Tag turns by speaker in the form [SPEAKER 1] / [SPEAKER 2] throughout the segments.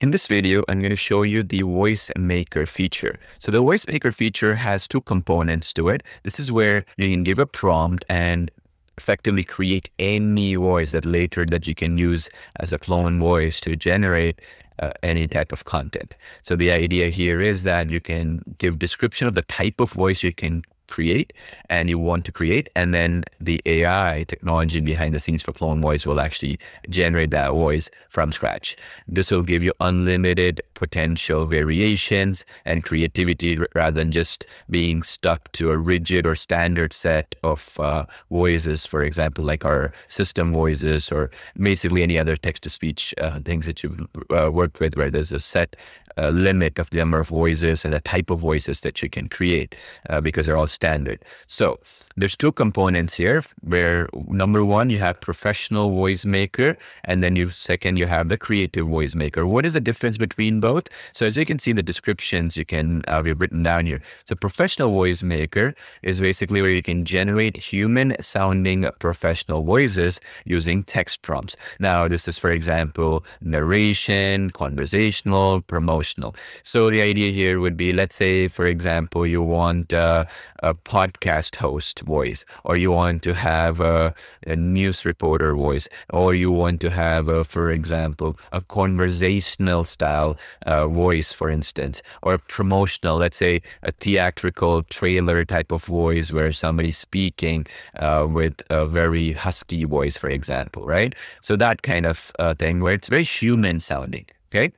[SPEAKER 1] In this video, I'm going to show you the voice maker feature. So the voice maker feature has two components to it. This is where you can give a prompt and effectively create any voice that later that you can use as a clone voice to generate uh, any type of content. So the idea here is that you can give description of the type of voice you can create and you want to create. And then the AI technology behind the scenes for Clone Voice will actually generate that voice from scratch. This will give you unlimited potential variations and creativity rather than just being stuck to a rigid or standard set of uh, voices, for example, like our system voices or basically any other text to speech uh, things that you've uh, worked with where there's a set uh, limit of the number of voices and the type of voices that you can create uh, because they're all standard. So there's two components here where number one, you have professional voice maker, and then you second, you have the creative voice maker. What is the difference between both? So as you can see in the descriptions, you can uh, have written down here. So professional voice maker is basically where you can generate human sounding professional voices using text prompts. Now, this is, for example, narration, conversational, promotional. So the idea here would be, let's say, for example, you want uh, a podcast host voice, or you want to have a, a news reporter voice, or you want to have, a, for example, a conversational style uh, voice, for instance, or a promotional, let's say a theatrical trailer type of voice where somebody's speaking uh, with a very husky voice, for example, right? So that kind of uh, thing where it's very human sounding. Okay.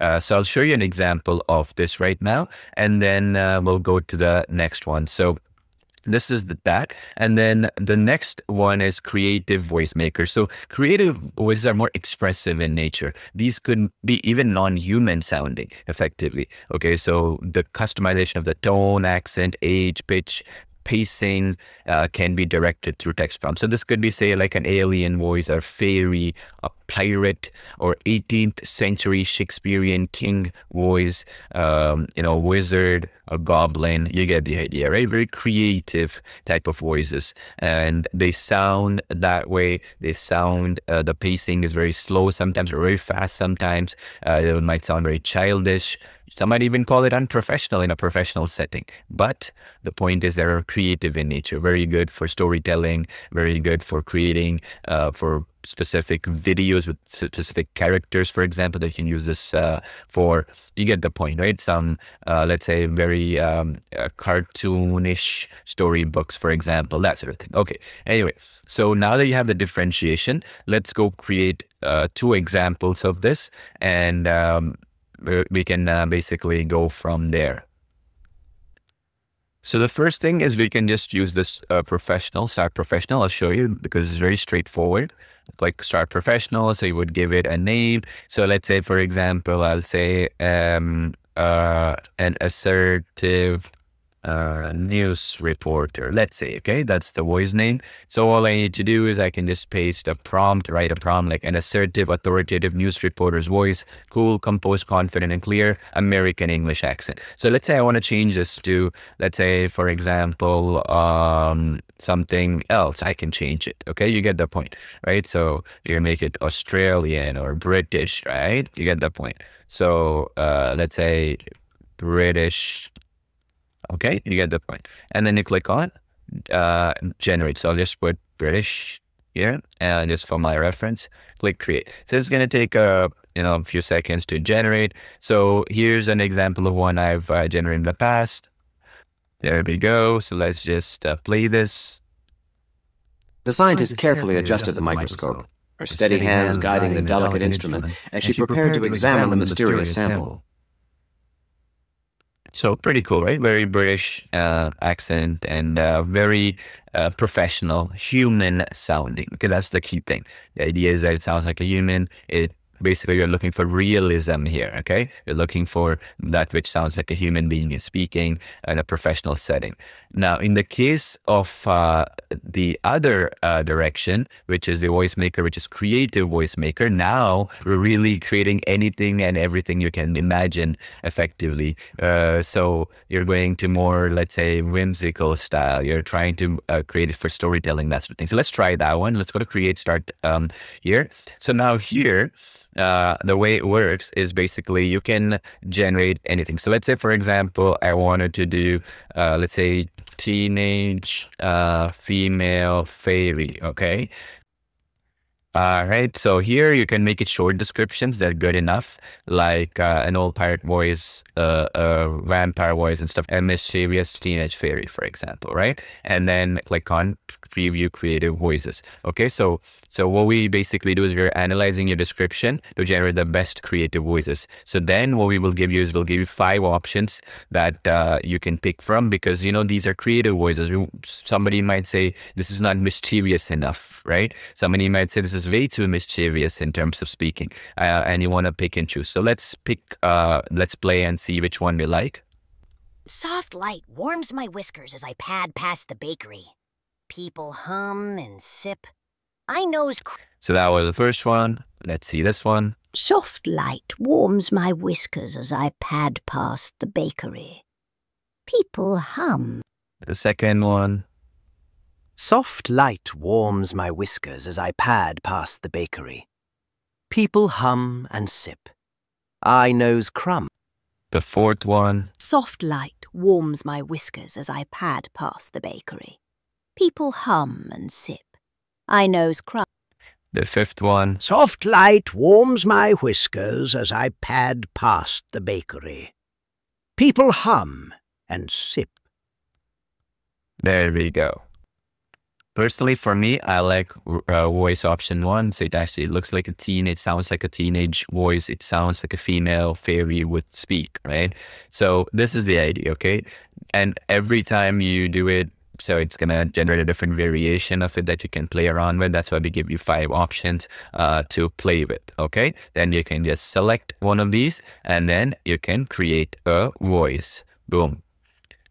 [SPEAKER 1] Uh, so I'll show you an example of this right now, and then uh, we'll go to the next one. So this is the, that. And then the next one is creative voice makers. So creative voices are more expressive in nature. These could be even non-human sounding effectively. Okay. So the customization of the tone, accent, age, pitch, pacing uh, can be directed through text prompts. So this could be, say, like an alien voice, or fairy, a pirate, or 18th century Shakespearean king voice, um, you know, wizard, a goblin. You get the idea, right? Very creative type of voices, and they sound that way. They sound uh, the pacing is very slow sometimes, or very fast sometimes. Uh, it might sound very childish. Some might even call it unprofessional in a professional setting. But the point is they're creative in nature, very good for storytelling, very good for creating, uh, for specific videos with specific characters, for example, that you can use this uh, for. You get the point, right? Some, uh, let's say, very um, uh, cartoonish storybooks, for example, that sort of thing. Okay. Anyway, so now that you have the differentiation, let's go create uh, two examples of this, and um, we can uh, basically go from there. So the first thing is we can just use this uh, professional, start professional. I'll show you because it's very straightforward. Like start professional, so you would give it a name. So let's say, for example, I'll say um, uh, an assertive uh, news reporter, let's say, okay, that's the voice name. So all I need to do is I can just paste a prompt, write a prompt like an assertive, authoritative news reporter's voice, cool, composed, confident, and clear, American English accent. So let's say I want to change this to, let's say, for example, um, something else, I can change it. Okay, you get the point, right? So you can make it Australian or British, right? You get the point. So uh, let's say British Okay, you get the point. And then you click on uh, generate. So I'll just put British here and just for my reference, click create. So it's going to take a you know a few seconds to generate. So here's an example of one I've uh, generated in the past. There we go. So let's just uh, play this.
[SPEAKER 2] The scientist carefully adjusted the microscope, her steady hands guiding the delicate instrument as she prepared to examine the mysterious sample.
[SPEAKER 1] So pretty cool, right? Very British uh, accent and uh, very uh, professional, human sounding. Because that's the key thing. The idea is that it sounds like a human. It basically you're looking for realism here okay? You're looking for that which sounds like a human being is speaking in a professional setting. Now in the case of uh, the other uh, direction which is the voice maker which is creative voice maker now we're really creating anything and everything you can imagine effectively. Uh, so you're going to more let's say whimsical style. You're trying to uh, create it for storytelling that sort of thing. So let's try that one. Let's go to create start um, here. So now here uh, the way it works is basically you can generate anything. So let's say, for example, I wanted to do, uh, let's say, teenage uh, female fairy. Okay. All right. So here you can make it short descriptions that are good enough, like uh, an old pirate voice, uh, a vampire voice and stuff, a mischievous teenage fairy, for example, right? And then click on preview creative voices. Okay. So, so what we basically do is we're analyzing your description to generate the best creative voices. So then what we will give you is we'll give you five options that uh, you can pick from because, you know, these are creative voices. Somebody might say this is not mischievous enough, right? Somebody might say this is way too mischievous in terms of speaking, uh, and you want to pick and choose. So let's pick, uh, let's play and see which one we like.
[SPEAKER 3] Soft light warms my whiskers as I pad past the bakery. People hum and sip. I nose.
[SPEAKER 1] So that was the first one. Let's see this one.
[SPEAKER 3] Soft light warms my whiskers as I pad past the bakery. People hum.
[SPEAKER 1] The second one.
[SPEAKER 4] Soft light warms my whiskers as I pad past the bakery. People hum and sip. I nose crumb.
[SPEAKER 1] The fourth one.
[SPEAKER 5] Soft light warms my whiskers as I pad past the bakery. People hum and sip. I nose crumb.
[SPEAKER 1] The fifth one.
[SPEAKER 6] Soft light warms my whiskers as I pad past the bakery. People hum and sip.
[SPEAKER 1] There we go. Personally, for me, I like uh, voice option one. So it actually looks like a teen. It sounds like a teenage voice. It sounds like a female fairy would speak, right? So this is the idea, okay? And every time you do it, so it's going to generate a different variation of it that you can play around with. That's why we give you five options uh, to play with. Okay. Then you can just select one of these and then you can create a voice. Boom.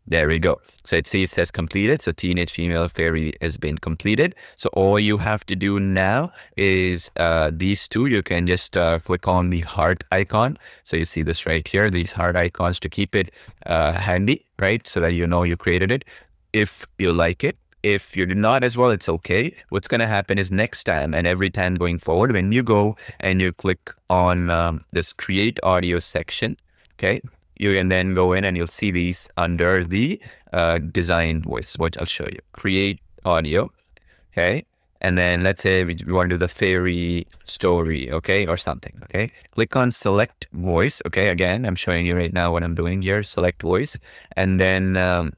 [SPEAKER 1] There we go. So it says, it says completed. So teenage female fairy has been completed. So all you have to do now is uh, these two. You can just uh, click on the heart icon. So you see this right here, these heart icons to keep it uh, handy, right? So that you know you created it. If you like it, if you're not as well, it's okay. What's going to happen is next time and every time going forward, when you go and you click on um, this create audio section, okay, you can then go in and you'll see these under the uh, design voice, which I'll show you. Create audio, okay? And then let's say we, want to do the fairy story, okay, or something, okay? Click on select voice, okay? Again, I'm showing you right now what I'm doing here, select voice. And then um,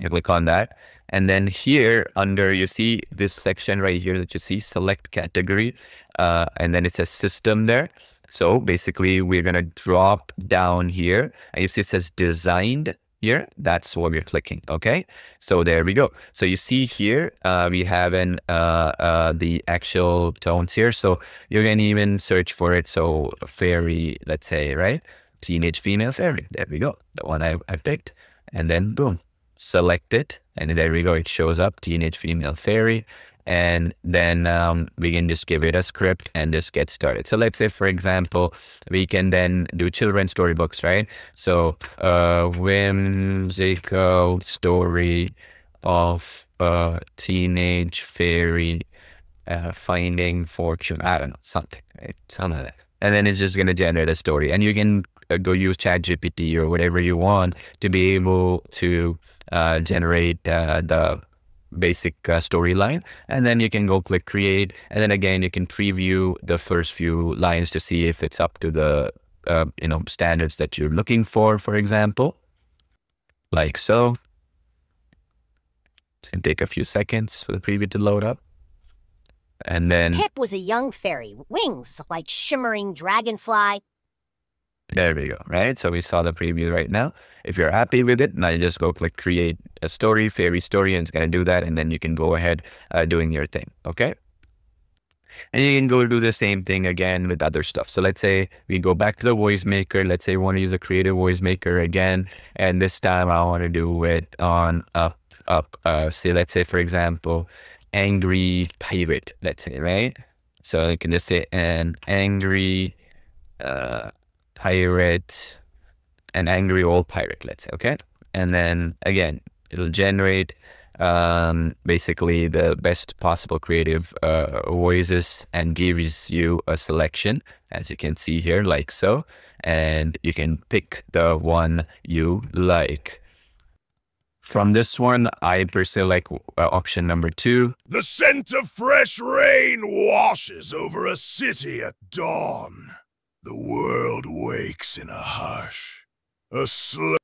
[SPEAKER 1] you click on that. And then here under, you see this section right here that you see, select category. Uh, and then it says system there. So basically, we're going to drop down here. And you see it says designed here. That's what we're clicking. Okay. So there we go. So you see here, uh, we have an, uh, uh, the actual tones here. So you can even search for it. So fairy, let's say, right? Teenage female fairy. There we go. The one I, I picked. And then boom, select it. And there we go. It shows up teenage female fairy and then um, we can just give it a script and just get started. So let's say, for example, we can then do children's storybooks, right? So a whimsical story of a teenage fairy uh, finding fortune. I don't know, something, right? Something that. And then it's just going to generate a story. And you can uh, go use ChatGPT or whatever you want to be able to uh, generate uh, the basic uh, storyline and then you can go click create and then again you can preview the first few lines to see if it's up to the uh, you know standards that you're looking for for example. Like so. It's gonna take a few seconds for the preview to load up. And then
[SPEAKER 3] Pip was a young fairy, wings like shimmering dragonfly,
[SPEAKER 1] there we go, right? So we saw the preview right now. If you're happy with it, now you just go click create a story, fairy story, and it's going to do that. And then you can go ahead uh, doing your thing, okay? And you can go do the same thing again with other stuff. So let's say we go back to the voice maker. Let's say we want to use a creative voice maker again. And this time I want to do it on up, up. Uh, say, let's say, for example, angry pirate, let's say, right? So you can just say an angry, uh, pirate, an angry old pirate, let's say, okay? And then again, it'll generate um, basically the best possible creative uh, voices and gives you a selection, as you can see here, like so. And you can pick the one you like. From this one, I personally like uh, option number two.
[SPEAKER 7] The scent of fresh rain washes over a city at dawn. The world wakes in a hush. A slow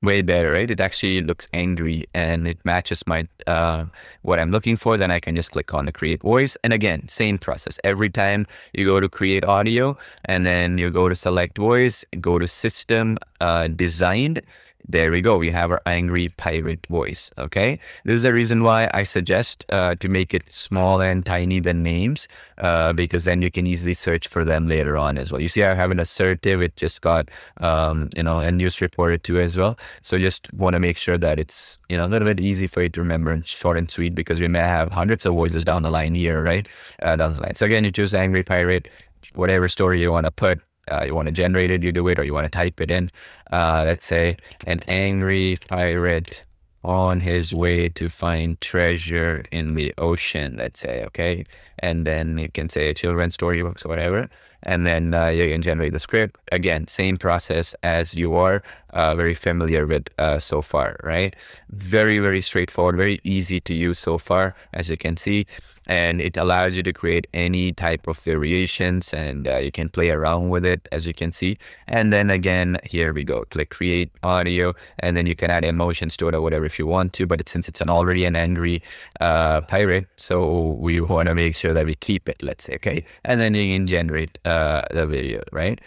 [SPEAKER 1] way better, right? It actually looks angry and it matches my uh, what I'm looking for. Then I can just click on the create voice. And again, same process. Every time you go to create audio and then you go to select voice, go to system, uh, designed, there we go. We have our angry pirate voice. Okay. This is the reason why I suggest uh, to make it small and tiny than names, uh, because then you can easily search for them later on as well. You see, I have an assertive. It just got, um, you know, and news reported to as well. So just want to make sure that it's, you know, a little bit easy for you to remember and short and sweet because we may have hundreds of voices down the line here, right? Uh, down the line. So again, you choose angry pirate, whatever story you want to put uh, you want to generate it, you do it, or you want to type it in. Uh, let's say an angry pirate on his way to find treasure in the ocean, let's say, okay? And then you can say children's storybooks or whatever and then uh, you can generate the script. Again, same process as you are uh, very familiar with uh, so far, right? Very, very straightforward, very easy to use so far, as you can see. And it allows you to create any type of variations and uh, you can play around with it, as you can see. And then again, here we go, click create audio, and then you can add emotions to it or whatever if you want to, but it, since it's an already an angry uh, pirate, so we want to make sure that we keep it, let's say, okay? And then you can generate uh, the video, right?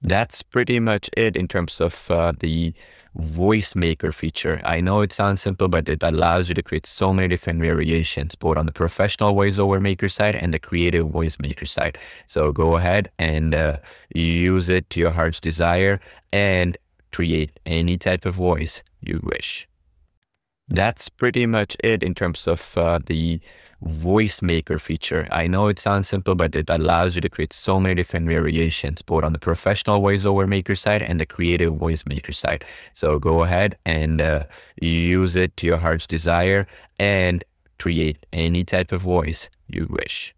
[SPEAKER 1] That's pretty much it in terms of uh, the voice maker feature. I know it sounds simple, but it allows you to create so many different variations, both on the professional voiceover maker side and the creative voice maker side. So go ahead and uh, use it to your heart's desire and create any type of voice you wish. That's pretty much it in terms of uh, the voice maker feature. I know it sounds simple, but it allows you to create so many different variations, both on the professional voiceover maker side and the creative voice maker side. So go ahead and uh, use it to your heart's desire and create any type of voice you wish.